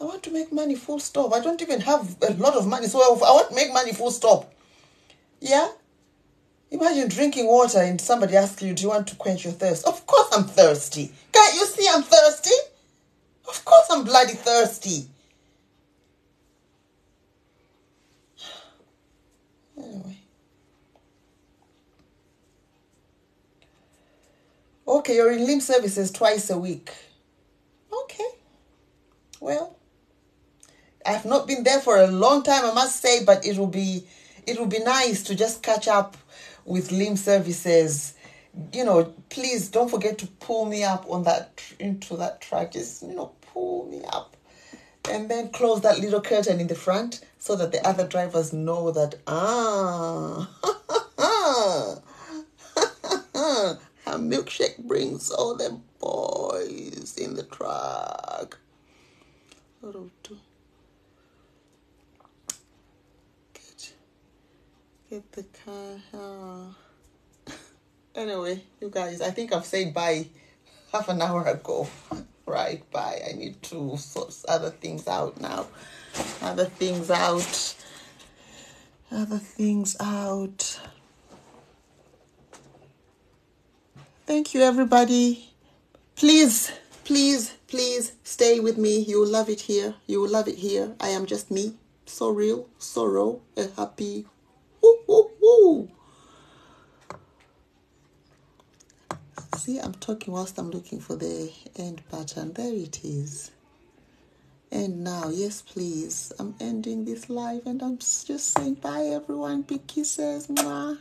A: I want to make money full stop. I don't even have a lot of money, so I want to make money full stop. Yeah? Imagine drinking water and somebody asks you, Do you want to quench your thirst? Of course I'm thirsty. Can't you see I'm thirsty? Of course I'm bloody thirsty. Okay, you're in Lymm services twice a week. Okay. Well, I've not been there for a long time, I must say, but it will be it will be nice to just catch up with Lymm services you know, please don't forget to pull me up on that into that track. Just you know, pull me up, and then close that little curtain in the front so that the other drivers know that ah, *laughs* *laughs* her milkshake brings all the boys in the truck. Get, get the car. *laughs* Anyway, you guys, I think I've said bye half an hour ago. *laughs* Right, bye. I need to sort other things out now. Other things out. Other things out. Thank you, everybody. Please, please, please stay with me. You will love it here. You will love it here. I am just me. So real, so raw, and happy. Woo, woo, woo. See, I'm talking whilst I'm looking for the end button. There it is. And now, yes, please. I'm ending this live and I'm just saying bye, everyone. Big kisses. Mwah.